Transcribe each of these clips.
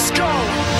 Let's go!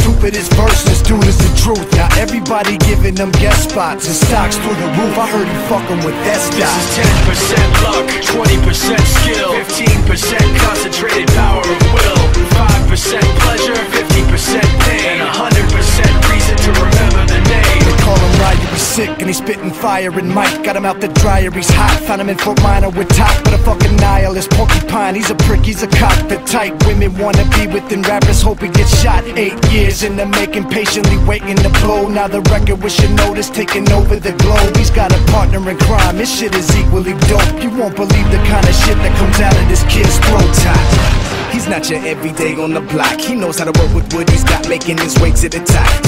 stupidest verses, dude is the truth. Now everybody giving them guest spots and stocks through the roof. I heard he fucking with that This is 10% luck, 20% skill, 15% concentrated power of will, 5% pleasure, 50% pain, and 100% reason to remember the name. They call him Ryu, he's sick and he's spitting fire and Mike got him out the dryer, he's hot Found him in Fort Minor with top, but a fucking nihilist Porcupine, he's a prick, he's a cockpit type Women wanna be with him, rappers. Hope he gets shot. Eight years in the making, patiently waiting to blow. Now the record with your notice taking over the globe. He's got a partner in crime, this shit is equally dope. You won't believe the kind of shit that comes out of this kid's throat top He's not your everyday on the block. He knows how to work with what he's got, making his way to the top.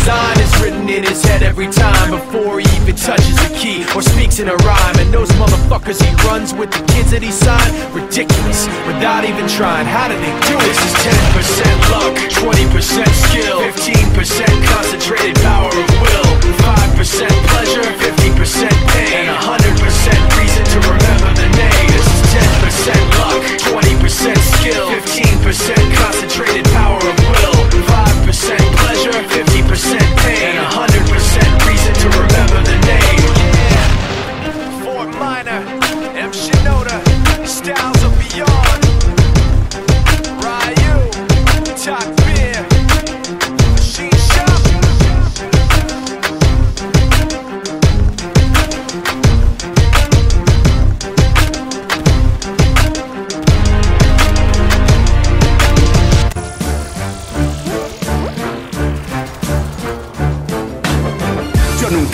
design is written in his head every time before he even touches a key or speaks in a rhyme. And those motherfuckers he runs with the kids that he signed, ridiculous without even trying. How do they do it? This is 10% luck, 20% skill, 15% concentrated power of will, 5% pleasure, 50% pain, and 100% reason to remember the name. This is 10% luck, 20% skill, 15% concentrated power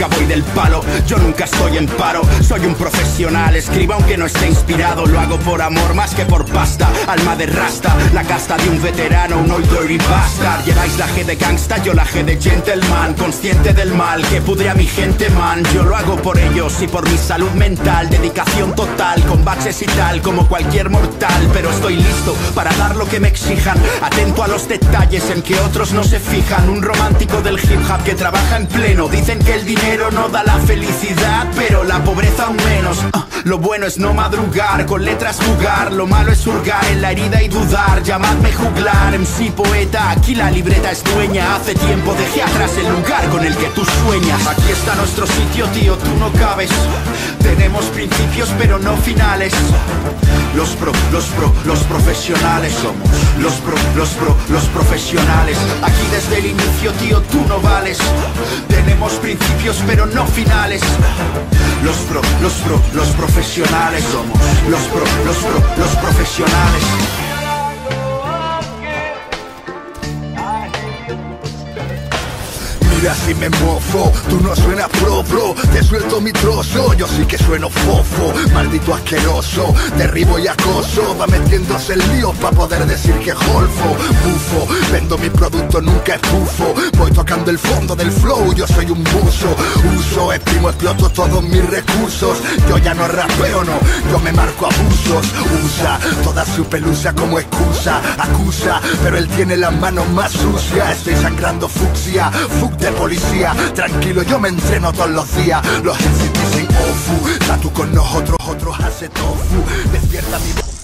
voy del palo, yo nunca estoy en paro. Soy un profesional, escribo aunque no esté inspirado. Lo hago por amor más que por pasta. Alma de rasta, la casta de un veterano, un old dirty bastard. Lleváis la G de gangsta, yo la G de gentleman. Consciente del mal que pudre a mi gente, man. Yo lo hago por ellos y por mi salud mental. Dedicación total, con baches y tal, como cualquier mortal. Pero estoy listo para dar lo que me exijan. Atento a los detalles en que otros no se fijan. Un romántico del hip hop que trabaja en pleno. Dicen que el dinero no da la felicidad, pero la pobreza aún menos. Ah, lo bueno es no madrugar, con letras jugar. Lo malo es hurgar en la herida y dudar. Llamadme juglar, MC poeta. Aquí la libreta es dueña. Hace tiempo dejé atrás el lugar con el que tú sueñas. Aquí está nuestro sitio, tío, tú no cabes. Tenemos principios, pero no finales. Los pro, los pro, los profesionales somos. Los pro, los pro, los profesionales. Aquí desde el inicio, tío, tú no vales. Tenemos principios, pero no finales. Los pro, los pro, los profesionales somos. Los pro, los pro, los profesionales. Mira si me mofo, tú no suenas pro, bro. Te suelto mi trozo, yo sí que sueno fofo. Maldito asqueroso, derribo y acoso. Va metiéndose el lío pa' poder decir que golfo Bufo, vendo mi producto, nunca es bufo Voy tocando el fondo del flow, yo soy un buzo. Uso, exprimo, exploto todos mis recursos. Yo ya no rapeo, no, yo me marco abusos. Usa toda su pelusa como excusa. Acusa, pero él tiene las manos más sucias. Estoy sangrando fucsia, fuck de policía. Tranquilo, yo me entreno todos los días. Los NCT dicen Ofu Tatu con nosotros, otros hace tofu. Despierta mi